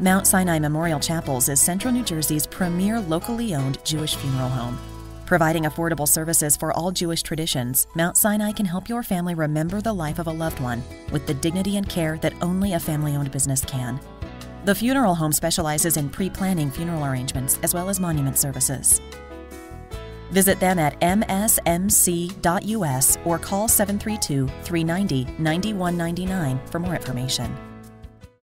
Mount Sinai Memorial Chapels is Central New Jersey's premier locally owned Jewish funeral home. Providing affordable services for all Jewish traditions, Mount Sinai can help your family remember the life of a loved one with the dignity and care that only a family owned business can. The funeral home specializes in pre planning funeral arrangements as well as monument services. Visit them at msmc.us or call 732 390 9199 for more information.